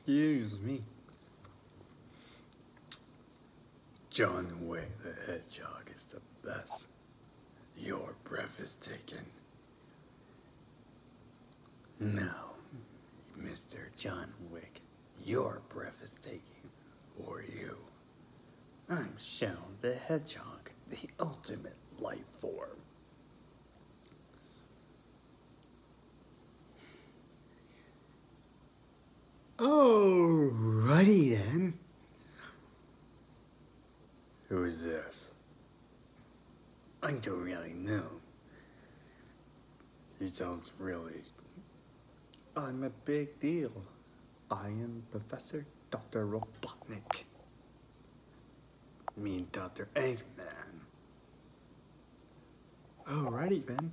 Excuse me. John Wick the Hedgehog is the best. Your breath is taken. Now, Mr. John Wick, your breath is taken. Or you. I'm Shadow the Hedgehog, the ultimate life form. Alrighty then. Who's this? I don't really know. He sounds really. I'm a big deal. I am Professor Dr. Robotnik. Me and Dr. Eggman. Alrighty then.